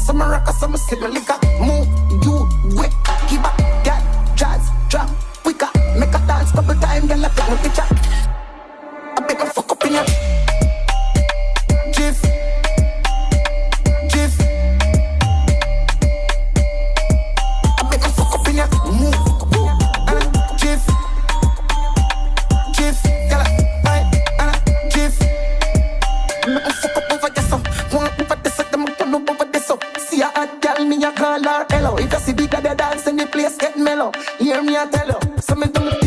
Some I'm a rock, cause I'm a sick hello. If you see bigger, they dance in the place, get mellow. Hear me, I tell you. So me do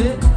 it.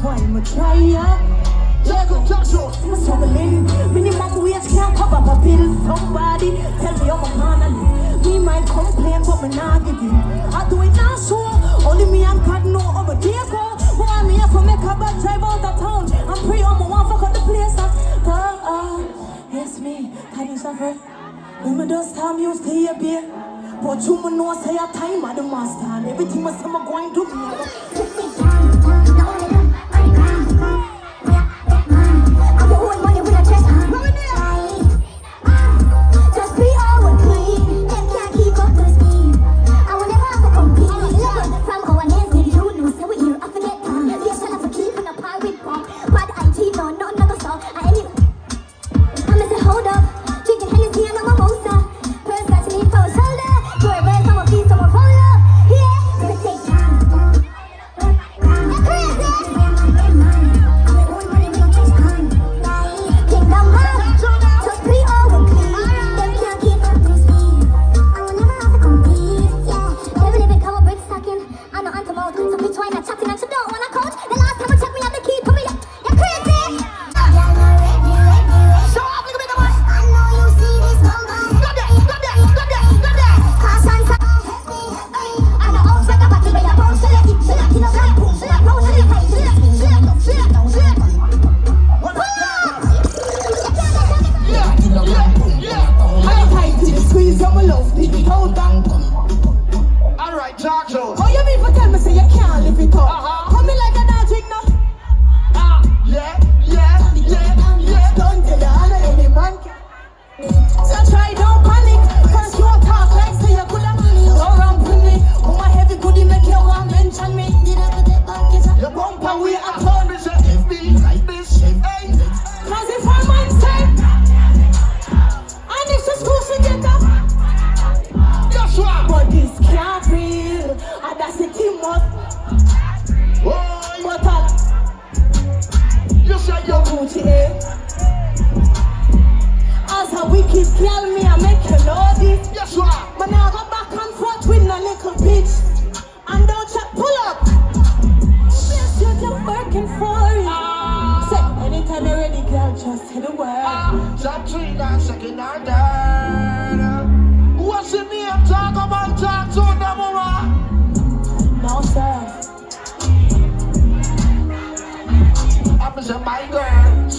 trying, I'm trying. So the lady, mini mama, we ask can't cover my bill. Somebody tell me, oh, my me might complain, but we're not giving. I do it now, sure. only me, I'm cutting no over dear go. Well, I'm here for make a bad drive out the town. I'm free on my one fuck on the place. Ah, it's me, can you suffer? Women does time you stay a beer. But you know, say a time at the master. Everything must come going to me.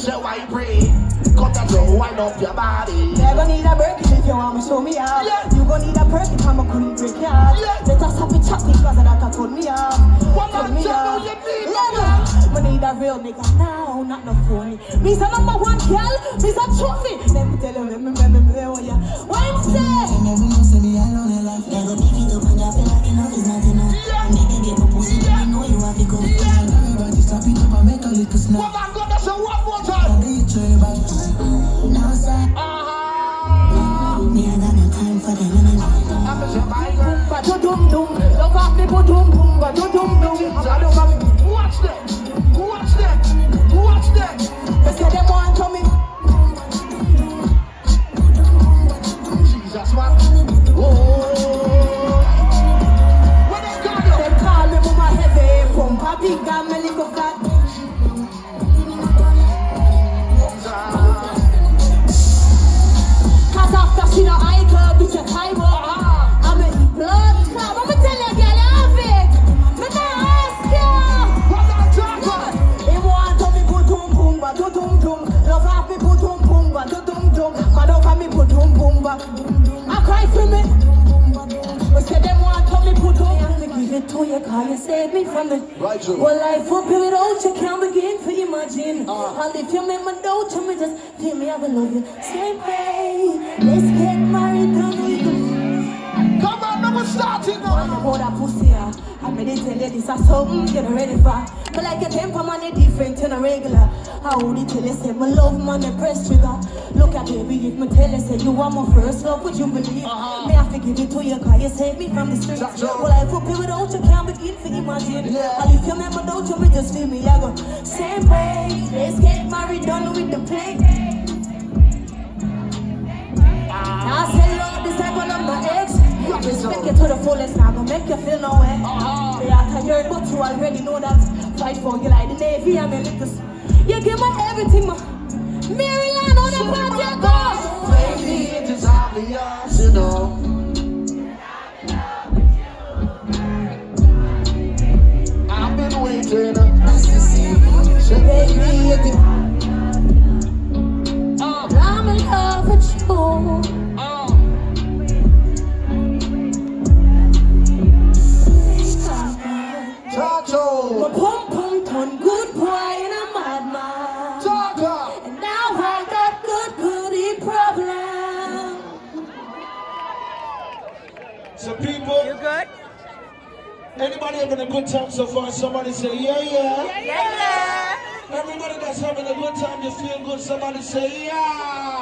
your white bread. Cut a show wind up your body. Never need a break if you want me, show me up. Yeah. You gon' need a break if I'm a couldn't break up. Yeah. Let us have a chat because that I told me up. What told me up. Never. Me need a real nigga now, not no phony. Me's a number one girl, me's a trophy. Let me tell you, let me, let me, let me, yeah. What I'm saying? Everyone say me, I know their life. Never pick it up and I feel like enough is not enough. Yeah. Nigga get my pussy, yeah. I know you have to go. Yeah. Everybody stop it up, I make a little snap. What gotta call and save me from the right, Well, life will be it all you can't begin to imagine. Uh. I'll leave you in my note, tell me just tell me, I will love you. Same way. Listen. Come on, now we're starting now. Hold that pussy, yeah. I made it tell you this is something, mm, get ready for. But like your temper, man, you different, you're regular. I would you tell you, say, my love, man, you press trigger. Look at baby, if me tell you, say, you are my first love, would you believe? Uh-huh. Me, I forgive it to you, cause you saved me from the streets. That's. Well, I put people without you, can't begin to imagine. Yeah. And if you never doubt you, me just feel me, I go, same way. Let's get married, done with the play. Ah. I say, Lord, this ain't one of my ex. Respect you to the fullest, now gonna make you feel no way. Uh-huh. They are tired, but you already know that. Fight for you like the Navy, I'm a. You give me everything. him. Maryland, on the party go. Baby, it is obvious, you know. I've been waiting just to see. So baby, it. Oh, I'm in love with you. Oh. My Tato, pum pum good boy and a madman. Tato. And now I got good booty problem. So people, You good? anybody having a good time so far? Somebody say yeah, yeah, yeah. Yeah. Everybody that's having a good time, you feel good. Somebody say yeah.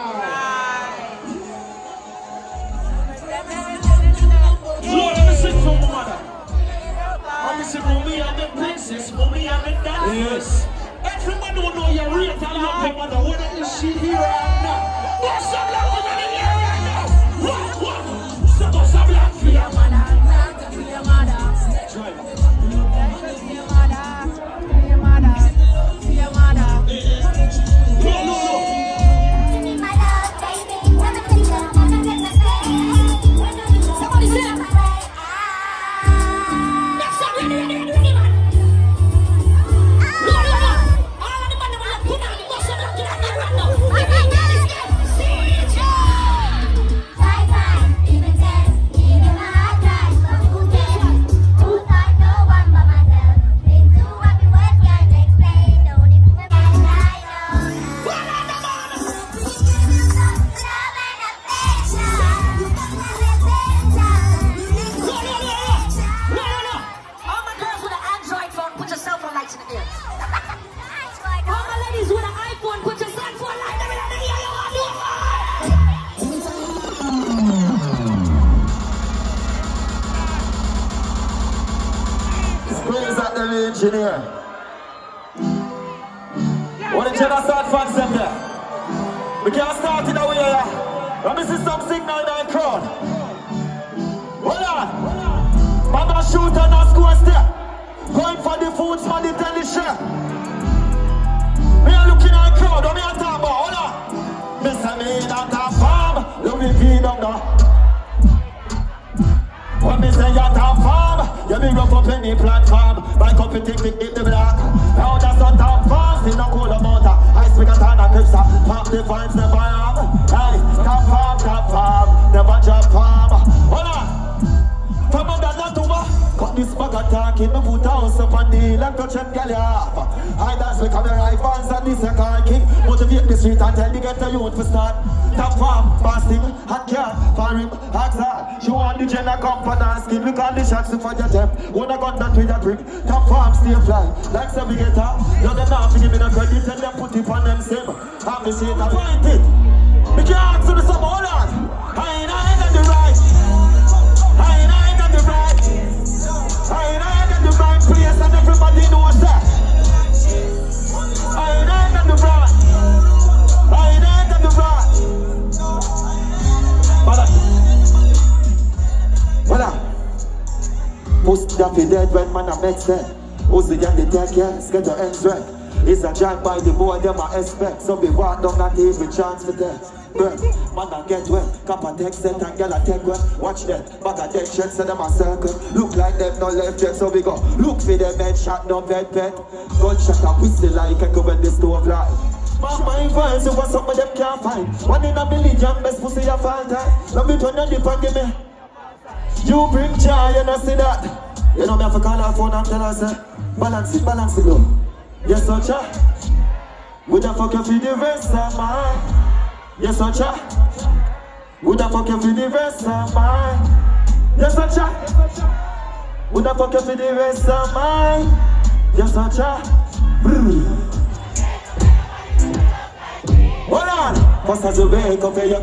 Sing for and the princess, for me and the daddy. Yes. Everybody will know you're real love your mother. Whether is she here or not. What's some engineer. What the genocide fans them there? We can't start it away here. Let me see some signal in the crowd. Hold on. Mama shoot and a score step. Going for the food, man, the telly share. Me a looking at crowd, what me a talk about? Hold on. Me say me that a farm, Louis V down there. When you big up up any platform. Take me in the black. Now that's not top farm, still no cool amount ice pick a ton of clips. Pop the vibes never have. Hey, top farm, top farm, never drop farm. Hold on. From under that over, cut this bag of talking, me put a house up on the hill and touch and galley off. I dance with camera rifles and this a car king. Motivate the street and tell the ghetto youth to start. Top farm, fasting, hot car, farm, hot star. She want the Jenna come for dance, skin, call the shots for your temp. Wanna gun that with a brick. Top farm, stay fly, like some get up. You them not to give me the credit and them put it on them sim. I'm the shit, I point it. Me can't ask to the summer, hold on. I ain't, Be dead when man a make them. Who's the young they take yes, get your ends right. It's a drive by the boy, them I expect. So be walk down and every chance for them. Breath, man a get wet, cap a text set and girl a take wet. Watch them, bag a dead shit, so them a circle. Look like them no left yet, so we go. Look for them head shot, no vet pet. Gunshot a whistle like echo when the stove light. Man, my voice, you want some of them can't find. One in a million, best pussy a fall time. Love it when you dip and give me. You bring joy, you know see that. You know me have to call her phone and tell her say, balance it, balance it low. Yes, so cha. Would I fuck you for the rest of mine? Yes, so cha. Would I fuck you for the rest of mine? Yes, so cha. Would I fuck you for the rest of mine? Yes, so cha. Hold on, first as you wake up, you.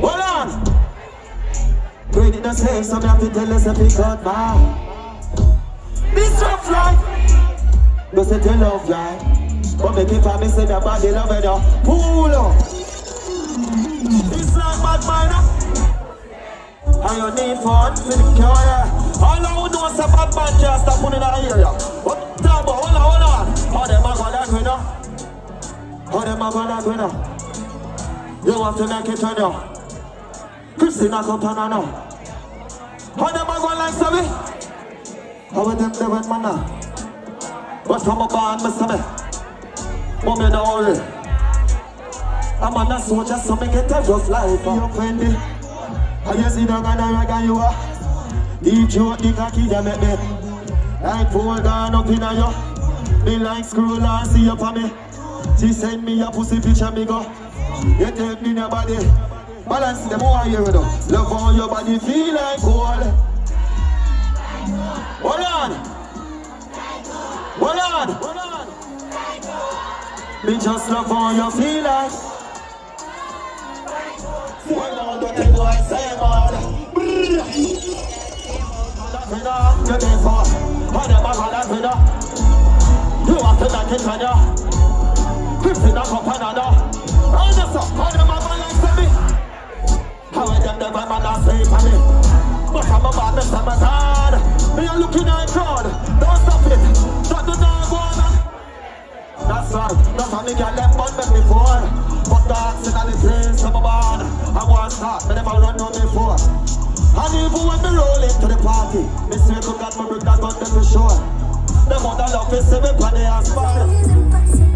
Hold on. Breathe in the safe, so me have to tell us it got man. This rough life, go say tell love life. But make it for me say your body love it now. Pull up. This like bad. And you need fun for the cure. All I would know is a bad man can't stop putting in the area. What talk about? Hold on, hold on. How them a go How them a go that? You want to make it turn you. Christina now. How them a go like Sammy? How them they went man now? But from a band, say me. Mommy don't worry. I'm on a soldier, so me get a rough life. You offended. I just the gun and rag you are. Deep throat, the cocky that make me. Like four gone up in a yo. Me like scroll and see up on me. She send me a pussy picture, me go. You take me in your body. Balance them over here, though. Love how your body feel like gold. Hold on. Hold on. Me just love how you feel like. Hold on, take boy, say man. You. Hold on that. You like it, man. Christina come Canada. I just saw how them a balance to me. How them the man a say for me. But I'm a bad mess, I'm god. Me a looking at crowd. Don't stop it. That do not go on. That's right. Not a nigga them but me before. But dogs in the place I'm a born. I want start, me never run on before. And even when me roll into the party, me swear to God me bring that gun to shore. The mother love is see me on the asphalt.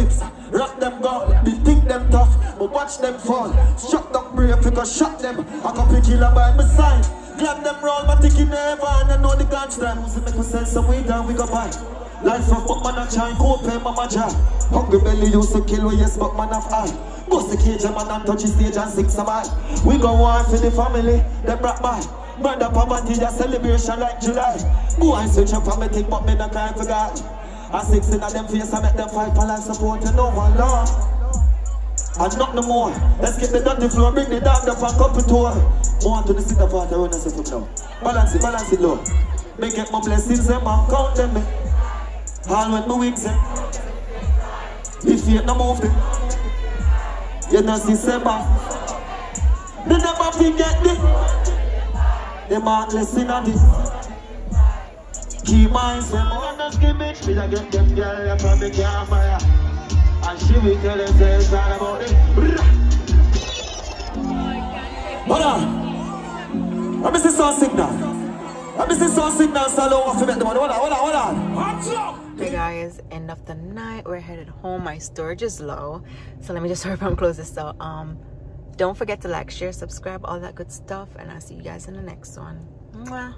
Whips, rock them gold. Me think them tough, but watch them fall. Shut up brave, because shot them. I can pick killer by my side. Glad them roll, my ticket never, and I know the guns them. So make me sell some weed and we go buy. Life of but man a try and cope, pay mama job. Hungry belly used to kill, yes, but man have eye. Bust the cage, a man and touch his stage and six a mile. We go on for the family, them brought by. Brother poverty, a celebration like July. Go and search for me, think, but me not kind for God. And six in them face, I make them fight for like support and no one Lord. And not no more. Let's get the dirty floor, bring the dog up and cup it over. More to the center part, I run and from now. Balance it, balance it low. Make it my blessings, them and count them. Me. All with my wings, them. Eh. If you no move them. You know, see, Seba. They never forget this. They might listen to this. Keep mind them on the skimmage. Me a get them girl up from the camera. And she will tell them things all about it. Hold on. Let me see some signal. Let me see some signal so long for me. Hold on, hold on, hold on. Hey guys, end of the night. We're headed home. My storage is low, so let me just hurry up and close this out. Um, don't forget to like, share, subscribe, all that good stuff, and I'll see you guys in the next one. Mwah.